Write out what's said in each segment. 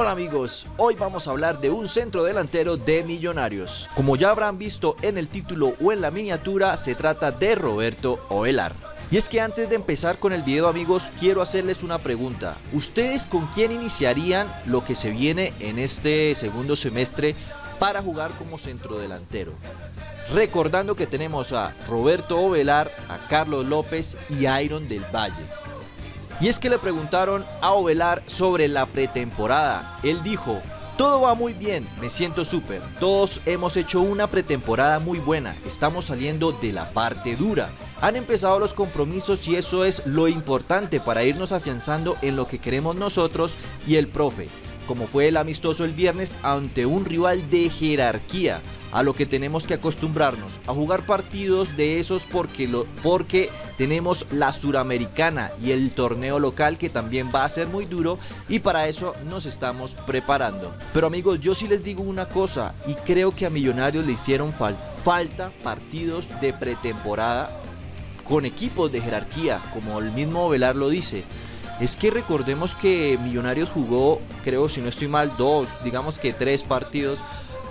Hola amigos, hoy vamos a hablar de un centro delantero de Millonarios. Como ya habrán visto en el título o en la miniatura, se trata de Roberto Ovelar. Y es que antes de empezar con el video amigos, quiero hacerles una pregunta. ¿Ustedes con quién iniciarían lo que se viene en este segundo semestre para jugar como centrodelantero? Recordando que tenemos a Roberto Ovelar, a Carlos López y a Iron del Valle. Y es que le preguntaron a Ovelar sobre la pretemporada. Él dijo, todo va muy bien, me siento súper. Todos hemos hecho una pretemporada muy buena, estamos saliendo de la parte dura. Han empezado los compromisos y eso es lo importante para irnos afianzando en lo que queremos nosotros y el profe, como fue el amistoso el viernes ante un rival de jerarquía a lo que tenemos que acostumbrarnos, a jugar partidos de esos porque, lo, porque tenemos la suramericana y el torneo local que también va a ser muy duro y para eso nos estamos preparando. Pero amigos, yo sí les digo una cosa y creo que a Millonarios le hicieron falta partidos de pretemporada con equipos de jerarquía, como el mismo Velar lo dice. Es que recordemos que Millonarios jugó, creo si no estoy mal, dos, digamos que tres partidos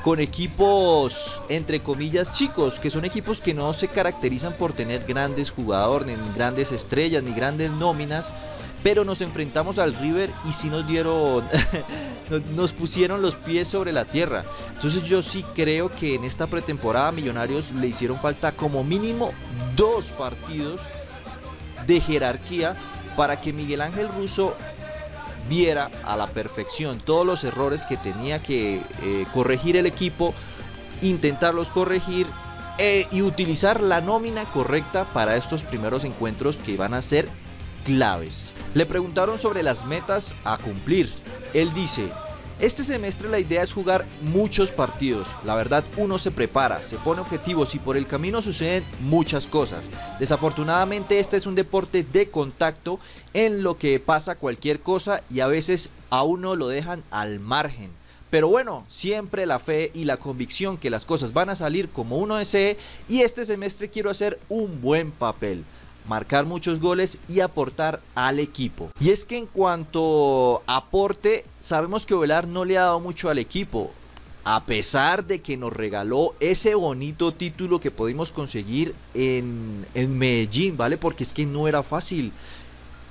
con equipos entre comillas chicos, que son equipos que no se caracterizan por tener grandes jugadores, ni grandes estrellas, ni grandes nóminas, pero nos enfrentamos al River y sí nos dieron, nos pusieron los pies sobre la tierra. Entonces yo sí creo que en esta pretemporada Millonarios le hicieron falta como mínimo dos partidos de jerarquía para que Miguel Ángel Russo viera a la perfección todos los errores que tenía que eh, corregir el equipo, intentarlos corregir eh, y utilizar la nómina correcta para estos primeros encuentros que van a ser claves. Le preguntaron sobre las metas a cumplir. Él dice, este semestre la idea es jugar muchos partidos. La verdad, uno se prepara, se pone objetivos y por el camino suceden muchas cosas. Desafortunadamente, este es un deporte de contacto en lo que pasa cualquier cosa y a veces a uno lo dejan al margen. Pero bueno, siempre la fe y la convicción que las cosas van a salir como uno desee y este semestre quiero hacer un buen papel marcar muchos goles y aportar al equipo. Y es que en cuanto aporte, sabemos que Ovelar no le ha dado mucho al equipo. A pesar de que nos regaló ese bonito título que pudimos conseguir en, en Medellín, ¿vale? Porque es que no era fácil.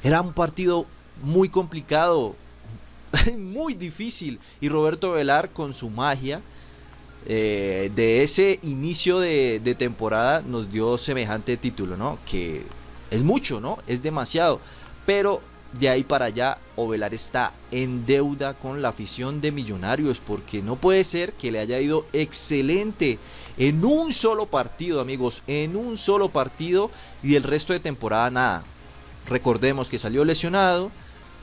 Era un partido muy complicado, muy difícil. Y Roberto Velar con su magia eh, de ese inicio de, de, temporada nos dio semejante título, ¿no? Que es mucho, ¿no? Es demasiado. Pero de ahí para allá, Ovelar está en deuda con la afición de Millonarios, porque no puede ser que le haya ido excelente en un solo partido, amigos, en un solo partido y el resto de temporada nada. Recordemos que salió lesionado,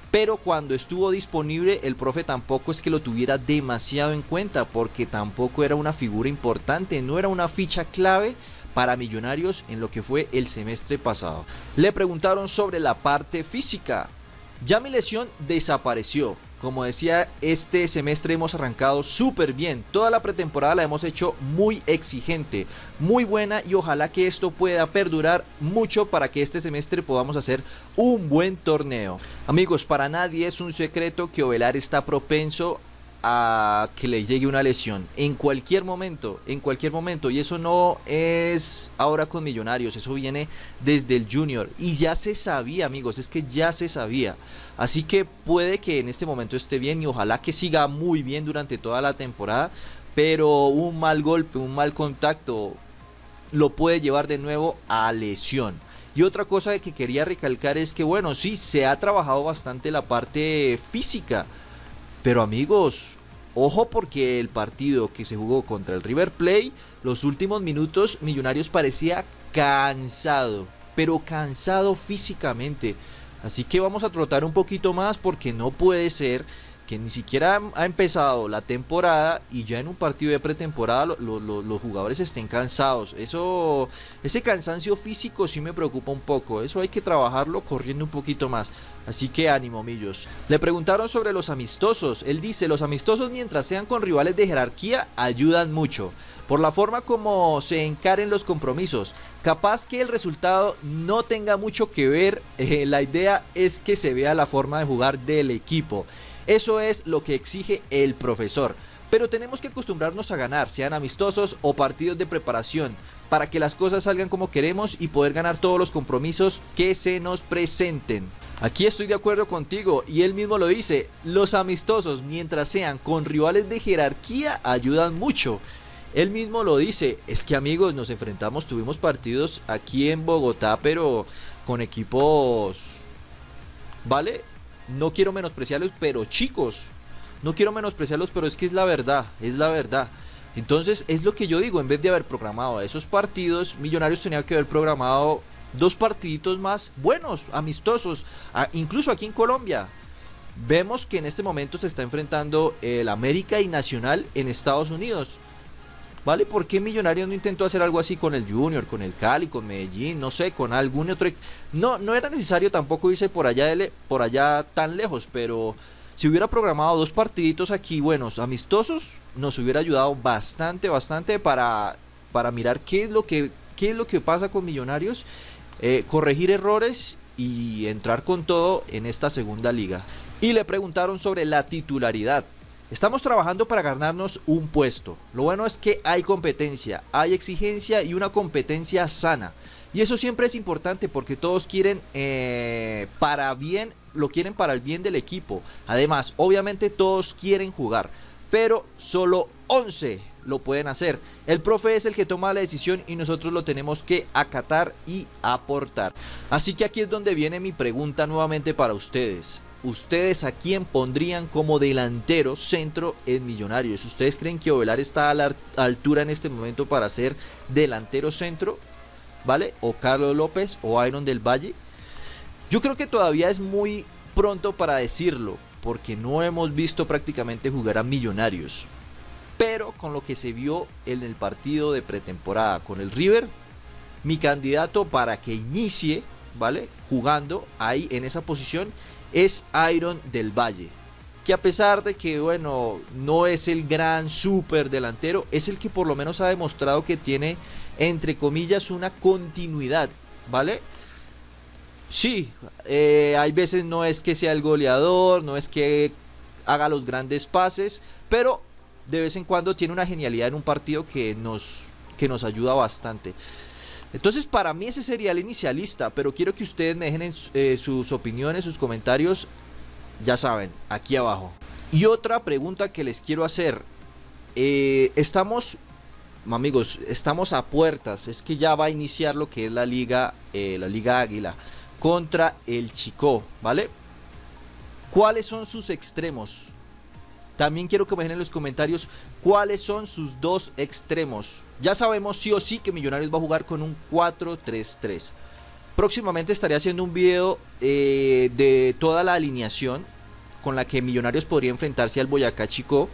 pero cuando estuvo disponible el profe tampoco es que lo tuviera demasiado en cuenta, porque tampoco era una figura importante, no era una ficha clave para Millonarios en lo que fue el semestre pasado. Le preguntaron sobre la parte física. Ya mi lesión desapareció. Como decía, este semestre hemos arrancado súper bien. Toda la pretemporada la hemos hecho muy exigente, muy buena y ojalá que esto pueda perdurar mucho para que este semestre podamos hacer un buen torneo. Amigos, para nadie es un secreto que Ovelar está propenso a que le llegue una lesión en cualquier momento, en cualquier momento. Y eso no es ahora con Millonarios, eso viene desde el Junior. Y ya se sabía, amigos, es que ya se sabía. Así que puede que en este momento esté bien y ojalá que siga muy bien durante toda la temporada. Pero un mal golpe, un mal contacto lo puede llevar de nuevo a lesión. Y otra cosa que quería recalcar es que, bueno, sí, se ha trabajado bastante la parte física pero amigos, ojo porque el partido que se jugó contra el River Play, los últimos minutos Millonarios parecía cansado, pero cansado físicamente. Así que vamos a trotar un poquito más porque no puede ser que ni siquiera ha empezado la temporada y ya en un partido de pretemporada los jugadores estén cansados. Eso, ese cansancio físico sí me preocupa un poco. Eso hay que trabajarlo corriendo un poquito más. Así que ánimo, millos. Le preguntaron sobre los amistosos. Él dice, los amistosos mientras sean con rivales de jerarquía ayudan mucho. Por la forma como se encaren los compromisos. Capaz que el resultado no tenga mucho que ver. Eh, la idea es que se vea la forma de jugar del equipo. Eso es lo que exige el profesor. Pero tenemos que acostumbrarnos a ganar, sean amistosos o partidos de preparación, para que las cosas salgan como queremos y poder ganar todos los compromisos que se nos presenten. Aquí estoy de acuerdo contigo y él mismo lo dice, los amistosos mientras sean con rivales de jerarquía ayudan mucho. Él mismo lo dice, es que amigos nos enfrentamos, tuvimos partidos aquí en Bogotá pero con equipos, ¿vale? No quiero menospreciarlos pero chicos, no quiero menospreciarlos pero es que es la verdad, es la verdad. Entonces es lo que yo digo, en vez de haber programado esos partidos, Millonarios tenía que haber programado dos partiditos más buenos, amistosos, incluso aquí en Colombia. Vemos que en este momento se está enfrentando el América y Nacional en Estados Unidos. ¿Vale? ¿Por qué Millonarios no intentó hacer algo así con el Junior, con el Cali, con Medellín, no sé, con algún otro? No, no era necesario tampoco irse por allá, por allá tan lejos, pero si hubiera programado dos partiditos aquí buenos, amistosos, nos hubiera ayudado bastante, bastante para, para mirar qué es lo que qué es lo que pasa con Millonarios, eh, corregir errores y entrar con todo en esta segunda liga. Y le preguntaron sobre la titularidad. Estamos trabajando para ganarnos un puesto. Lo bueno es que hay competencia, hay exigencia y una competencia sana. Y eso siempre es importante porque todos quieren eh, para bien, lo quieren para el bien del equipo. Además, obviamente todos quieren jugar, pero solo 11 lo pueden hacer. El profe es el que toma la decisión y nosotros lo tenemos que acatar y aportar. Así que aquí es donde viene mi pregunta nuevamente para ustedes. ¿Ustedes a quién pondrían como delantero centro en Millonarios? ¿Ustedes creen que Ovelar está a la altura en este momento para ser delantero centro? ¿Vale? ¿O Carlos López o Iron del Valle? Yo creo que todavía es muy pronto para decirlo, porque no hemos visto prácticamente jugar a Millonarios. Pero con lo que se vio en el partido de pretemporada con el River, mi candidato para que inicie, ¿vale? Jugando ahí en esa posición es Iron del Valle. Que a pesar de que, bueno, no es el gran super delantero, es el que por lo menos ha demostrado que tiene, entre comillas, una continuidad, ¿vale? Sí, eh, hay veces no es que sea el goleador, no es que haga los grandes pases, pero de vez en cuando tiene una genialidad en un partido que nos, que nos ayuda bastante. Entonces para mí ese sería el inicialista, pero quiero que ustedes me dejen eh, sus opiniones, sus comentarios, ya saben, aquí abajo. Y otra pregunta que les quiero hacer, eh, estamos, amigos, estamos a puertas, es que ya va a iniciar lo que es la liga, eh, la liga Águila contra el Chico, ¿vale? ¿Cuáles son sus extremos? También quiero que me dejen en los comentarios cuáles son sus dos extremos. Ya sabemos sí o sí que Millonarios va a jugar con un 4-3-3. Próximamente estaré haciendo un video eh, de toda la alineación con la que Millonarios podría enfrentarse al Boyacá Chico.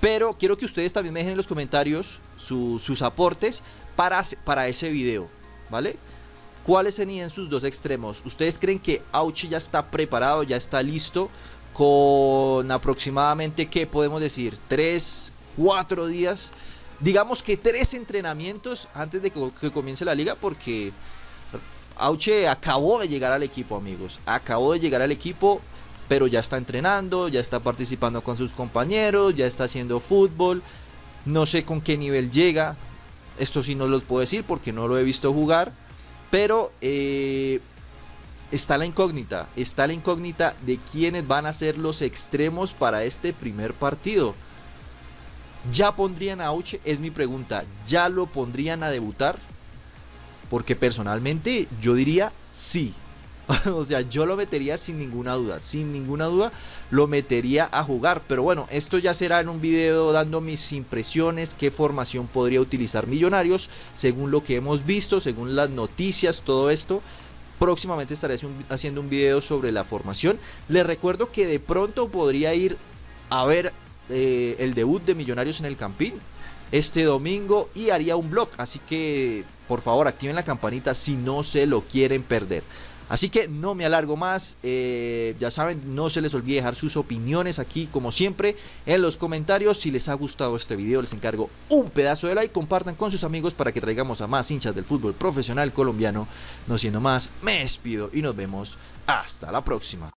Pero quiero que ustedes también me dejen en los comentarios sus aportes para, para ese video. ¿Vale? ¿Cuáles serían sus dos extremos? ¿Ustedes creen que Auchi ya está preparado, ya está listo con aproximadamente, ¿qué podemos decir? Tres, cuatro días. Digamos que tres entrenamientos antes de que, comience la liga porque Auche acabó de llegar al equipo, amigos. Acabó de llegar al equipo, pero ya está entrenando, ya está participando con sus compañeros, ya está haciendo fútbol. No sé con qué nivel llega. Esto sí no lo puedo decir porque no lo he visto jugar. Pero eh, está la incógnita, está la incógnita de quiénes van a ser los extremos para este primer partido. ¿Ya pondrían a Auche? Es mi pregunta. ¿Ya lo pondrían a debutar? Porque personalmente yo diría sí. o sea, yo lo metería sin ninguna duda. Sin ninguna duda lo metería a jugar. Pero bueno, esto ya será en un video dando mis impresiones, qué formación podría utilizar Millonarios, según lo que hemos visto, según las noticias, todo esto. Próximamente estaré haciendo un video sobre la formación. Les recuerdo que de pronto podría ir a ver eh, el debut de Millonarios en el Campín este domingo y haría un blog. Así que por favor activen la campanita si no se lo quieren perder. Así que no me alargo más, eh, ya saben, no se les olvide dejar sus opiniones aquí como siempre en los comentarios. Si les ha gustado este video les encargo un pedazo de like, compartan con sus amigos para que traigamos a más hinchas del fútbol profesional colombiano. No siendo más, me despido y nos vemos hasta la próxima.